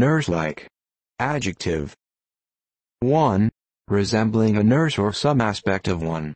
nurse-like. Adjective. 1. Resembling a nurse or some aspect of one.